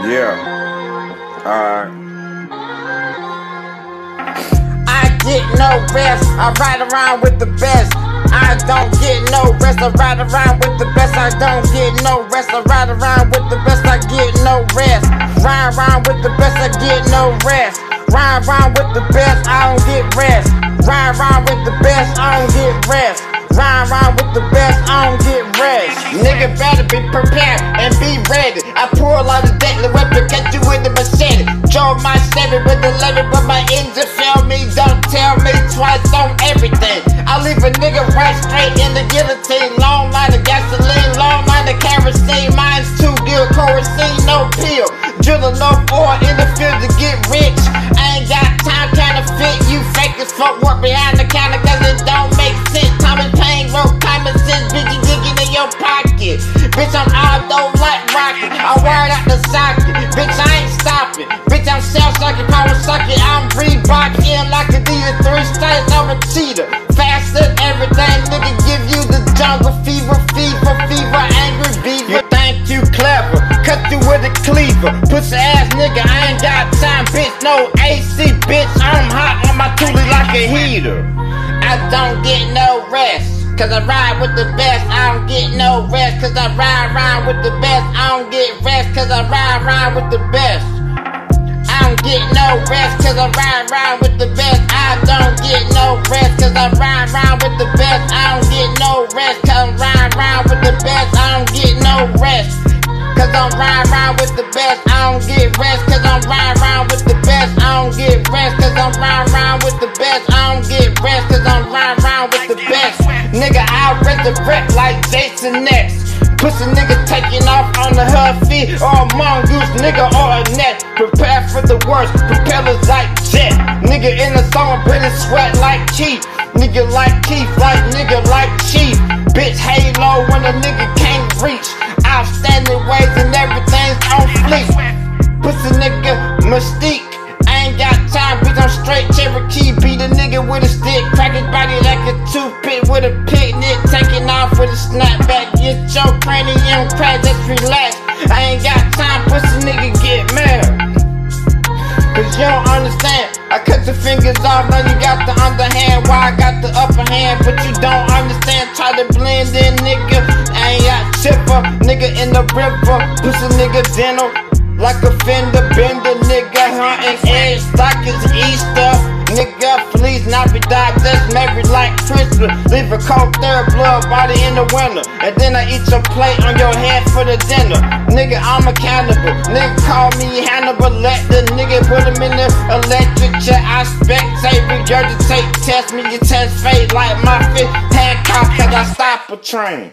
Yeah. Alright. I get no rest. I ride around with the best. I don't get no rest. I ride around with the best. I don't get no rest. I ride around with the best. I get no rest. Ride around with the best. I get no rest. Ride around with the best. I don't get rest. Ride around with the best. I don't get rest. Ride around with the best, I don't get rest. Nigga better be prepared and be ready. I pull with. Drove my Chevy with the levy, but my engine failed me. Don't tell me twice on everything. I leave a nigga right straight in the guillotine. Long line of gasoline, long line of kerosene. Mine's too good, kerosene, no pill. Drilling no oil in the field to get rich. I ain't got time, kinda fit. You fake as fuck, work behind the counter, cause it don't make sense. Tommy Paine wrote common sense, bitch, digging in your pocket. Bitch, I'm auto like rocket. I wired out the socket. Bitch, I ain't stopping. Bitch, I'm self sucking, power sucking. I'm Reebok in like a dealer. Three states, I'm a cheater. Faster than everything, nigga, give you the jungle fever, fever, fever, angry beaver. You think you clever? Cut you with a cleaver. Pussy ass nigga, I ain't got time, bitch. No AC, bitch. I'm hot on my toolie like a heater. I don't get no rest. Cause I ride with the best, I don't get no rest. Cause I ride around with the best, I don't get rest. Cause I ride around with the best. I don't get no rest. Cause I ride around with the best. I don't get no rest. Cause I ride around with the best. I don't get no rest. Cause I'm riding around with the best. I don't get no rest. Cause I'm riding around with the best. I don't get rest. Cause I'm riding around with the best. I don't get rest. Cause I'm riding around with the best. I don't get rest. Cause I'm riding around with the best. Nigga, I resurrect like Jason X. Pussy nigga taking off on the Huffy or a mongoose, nigga or a net. Prepare for the worst, propellers like jet. Nigga in the summer, pretty sweat like Chief. Nigga like Keith, like nigga like Cherokee. Beat a nigga with a stick, crack his body like a toothpick with a picnic. Taking off with a snapback, get your cranium crack, just relax. I ain't got time, pussy nigga, get mad. Cause you don't understand. I cut your fingers off, now you got the underhand. Why I got the upper hand, but you don't understand. Try to blend in, nigga. I ain't got chipper, nigga in the river. Pussy nigga dental. Like a fender bender, nigga, hunting eggs it's Easter. Leave a cold third blood body in the winter. And then I eat your plate on your head for the dinner. Nigga, I'm a cannibal. Nigga, call me Hannibal. Let the nigga put him in the electric chair. I spectate, regurgitate, test me, your test fade like my fifth Hancock, cause I stop a train.